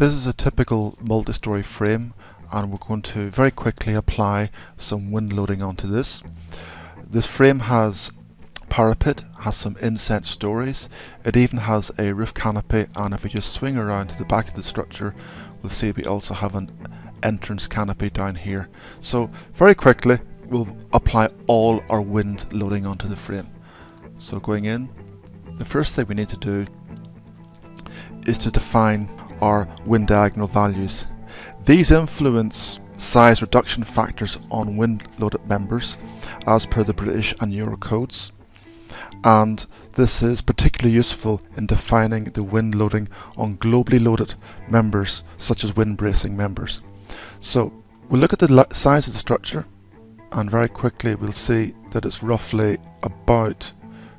This is a typical multi-story frame and we're going to very quickly apply some wind loading onto this. This frame has parapet, has some inset stories, it even has a roof canopy and if we just swing around to the back of the structure we'll see we also have an entrance canopy down here. So very quickly we'll apply all our wind loading onto the frame. So going in, the first thing we need to do is to define our wind diagonal values. These influence size reduction factors on wind loaded members as per the British and Euro codes and this is particularly useful in defining the wind loading on globally loaded members such as wind bracing members. So we'll look at the size of the structure and very quickly we'll see that it's roughly about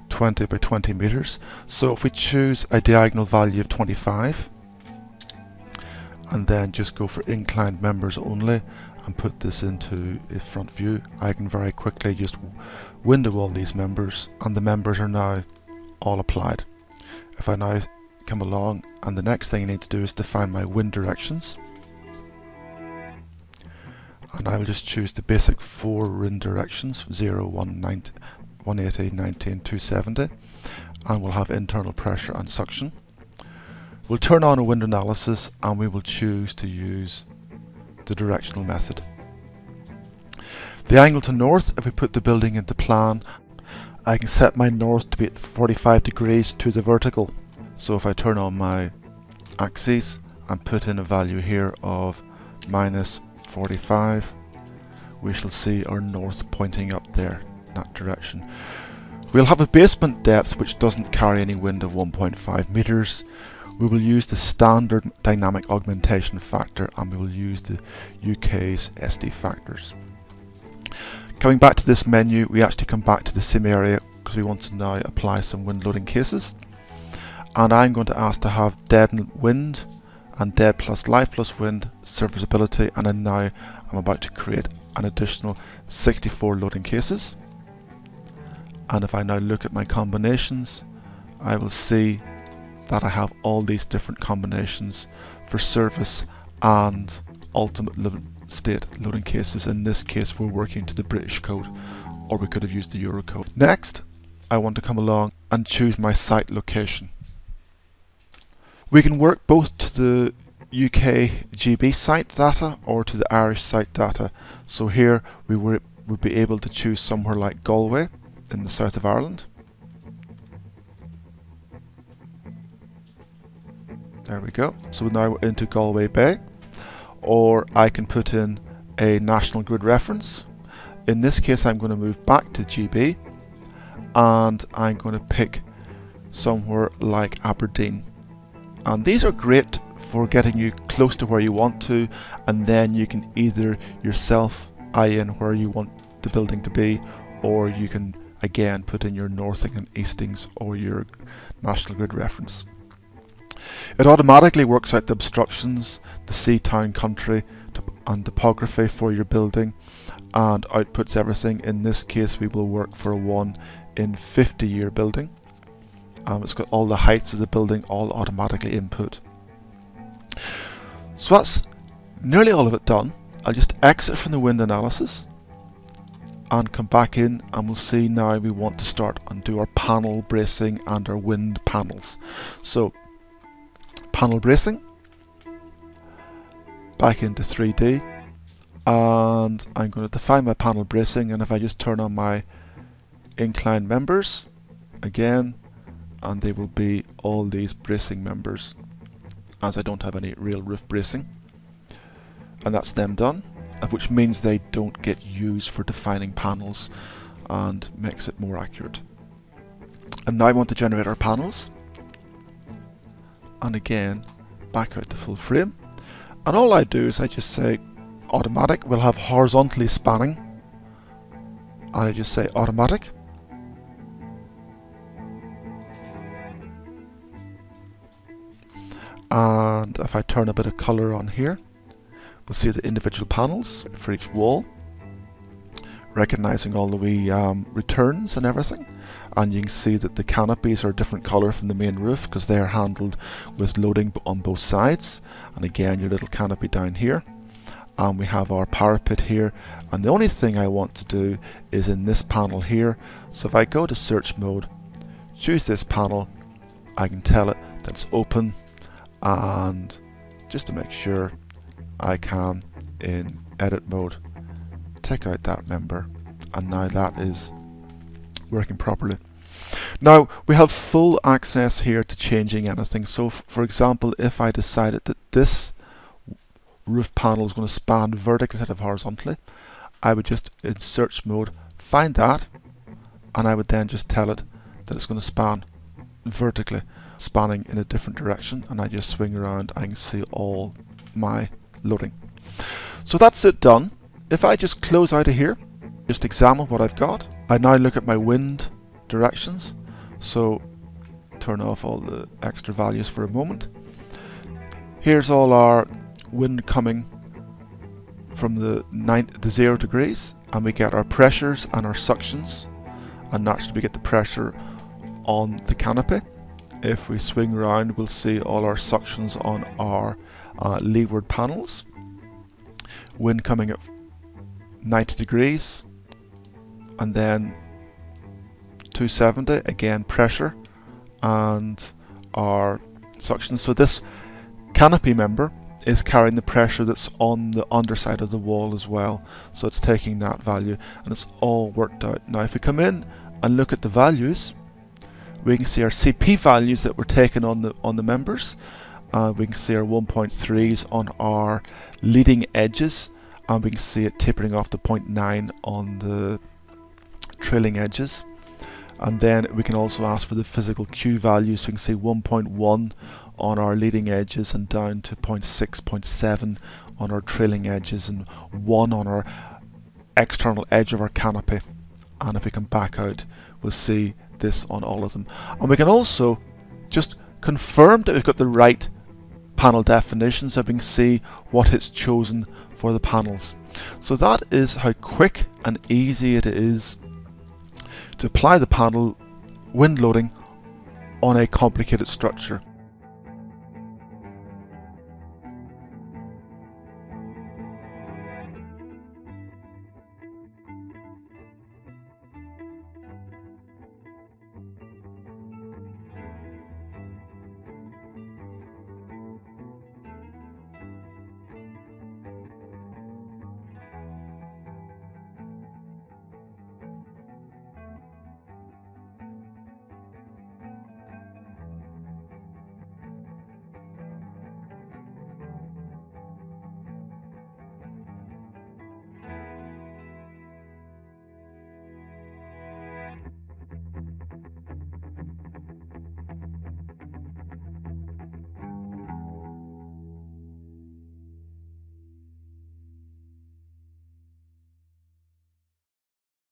20 by 20 meters. So if we choose a diagonal value of 25 and then just go for inclined members only and put this into a front view, I can very quickly just window all these members and the members are now all applied. If I now come along and the next thing I need to do is define my wind directions and I will just choose the basic four wind directions 0, 1, 90, 180, 90 and 270 and we'll have internal pressure and suction. We'll turn on a wind analysis and we will choose to use the directional method. The angle to north, if we put the building into plan, I can set my north to be at 45 degrees to the vertical. So if I turn on my axes and put in a value here of minus 45, we shall see our north pointing up there in that direction. We'll have a basement depth which doesn't carry any wind of 1.5 meters. We will use the standard dynamic augmentation factor and we will use the UK's SD factors. Coming back to this menu, we actually come back to the sim area because we want to now apply some wind loading cases. And I'm going to ask to have dead wind and dead plus live plus wind serviceability and then now I'm about to create an additional 64 loading cases and if I now look at my combinations I will see that I have all these different combinations for service and ultimate state loading cases. In this case we're working to the British code or we could have used the Euro code. Next I want to come along and choose my site location. We can work both to the UK GB site data or to the Irish site data. So here we would be able to choose somewhere like Galway in the south of Ireland. There we go. So now we're into Galway Bay. Or I can put in a national grid reference. In this case I'm going to move back to GB and I'm going to pick somewhere like Aberdeen. And these are great for getting you close to where you want to and then you can either yourself eye in where you want the building to be or you can again put in your northing and eastings or your national grid reference. It automatically works out the obstructions, the sea, town, country and topography for your building and outputs everything. In this case we will work for a 1 in 50 year building. Um, it's got all the heights of the building all automatically input. So that's nearly all of it done. I'll just exit from the wind analysis and come back in and we'll see now we want to start and do our panel bracing and our wind panels. So panel bracing, back into 3D and I'm going to define my panel bracing and if I just turn on my inclined members again and they will be all these bracing members as I don't have any real roof bracing and that's them done which means they don't get used for defining panels and makes it more accurate. And now I want to generate our panels. And again back out to full frame. And all I do is I just say automatic will have horizontally spanning. And I just say automatic. And if I turn a bit of colour on here we'll see the individual panels for each wall recognizing all the wee um, returns and everything. And you can see that the canopies are a different color from the main roof because they are handled with loading on both sides. And again your little canopy down here. And we have our parapet here. And the only thing I want to do is in this panel here. So if I go to search mode choose this panel I can tell it that it's open. And just to make sure I can in edit mode take out that member and now that is working properly. Now we have full access here to changing anything so for example if I decided that this roof panel is going to span vertically instead of horizontally I would just in search mode find that and I would then just tell it that it's going to span vertically spanning in a different direction and I just swing around I can see all my loading. So that's it done. If I just close out of here, just examine what I've got, I now look at my wind directions. So turn off all the extra values for a moment. Here's all our wind coming from the, nine, the zero degrees and we get our pressures and our suctions and naturally we get the pressure on the canopy. If we swing around we'll see all our suctions on our uh, leeward panels. Wind coming at 90 degrees and then 270 again pressure and our suction. So this canopy member is carrying the pressure that's on the underside of the wall as well. So it's taking that value and it's all worked out. Now if we come in and look at the values we can see our CP values that were taken on the on the members uh, we can see our 1.3s on our leading edges and we can see it tapering off to 0.9 on the trailing edges. And then we can also ask for the physical Q values. We can see 1.1 on our leading edges and down to 0.6, 0.7 on our trailing edges and 1 on our external edge of our canopy. And if we come back out we'll see this on all of them. And we can also just confirm that we've got the right panel definitions so we can see what it's chosen for the panels so that is how quick and easy it is to apply the panel wind loading on a complicated structure.